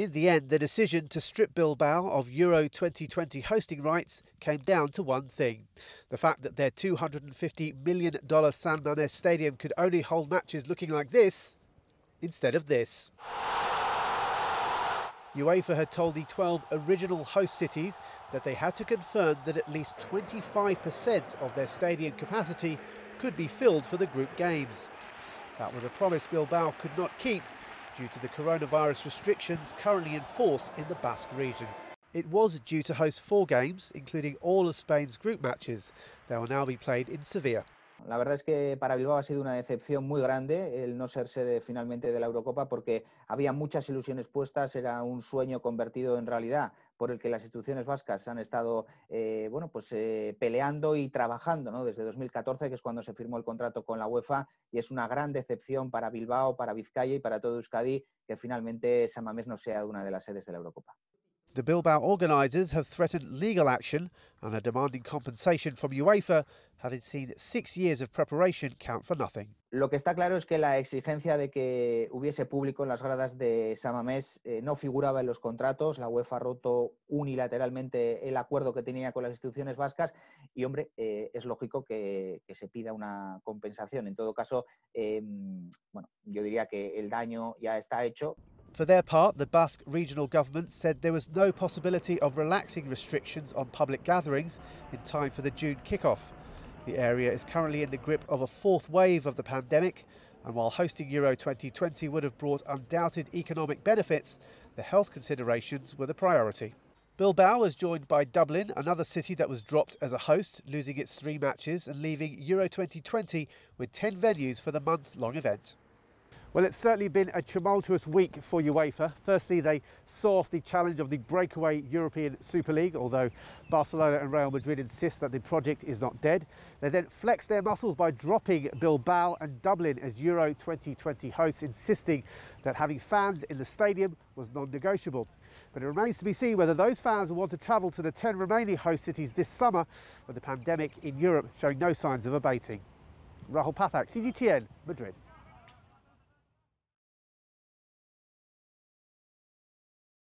In the end, the decision to strip Bilbao of Euro 2020 hosting rights came down to one thing the fact that their $250 million San Mamés stadium could only hold matches looking like this instead of this. UEFA had told the 12 original host cities that they had to confirm that at least 25% of their stadium capacity could be filled for the group games. That was a promise Bilbao could not keep due to the coronavirus restrictions currently in force in the Basque region. It was due to host four games, including all of Spain's group matches. They will now be played in Sevilla. La verdad es que para Bilbao ha sido una decepción muy grande el no ser sede finalmente de la Eurocopa porque había muchas ilusiones puestas, era un sueño convertido en realidad por el que las instituciones vascas han estado eh, bueno, pues, eh, peleando y trabajando ¿no? desde 2014, que es cuando se firmó el contrato con la UEFA, y es una gran decepción para Bilbao, para Vizcaya y para todo Euskadi que finalmente San Mamés no sea una de las sedes de la Eurocopa. The Bilbao organisers have threatened legal action and are demanding compensation from UEFA, having seen six years of preparation count for nothing. Lo que está claro es que la exigencia de que hubiese público en las gradas de Samamés eh, no figuraba en los contratos. La UEFA ha roto unilateralmente el acuerdo que tenía con las instituciones vascas y, hombre, eh, es lógico que, que, se pida una compensación. En todo caso, eh, bueno, yo diría que el daño ya está hecho. For their part, the Basque regional government said there was no possibility of relaxing restrictions on public gatherings in time for the June kick-off. The area is currently in the grip of a fourth wave of the pandemic, and while hosting Euro 2020 would have brought undoubted economic benefits, the health considerations were the priority. Bilbao was joined by Dublin, another city that was dropped as a host, losing its three matches and leaving Euro 2020 with 10 venues for the month long event. Well, it's certainly been a tumultuous week for UEFA. Firstly, they saw the challenge of the breakaway European Super League, although Barcelona and Real Madrid insist that the project is not dead. They then flexed their muscles by dropping Bilbao and Dublin as Euro 2020 hosts, insisting that having fans in the stadium was non-negotiable. But it remains to be seen whether those fans will want to travel to the 10 remaining host cities this summer, with the pandemic in Europe showing no signs of abating. Rahul Pathak, CGTN, Madrid.